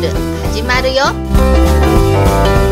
ル始まるよ。